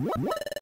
What?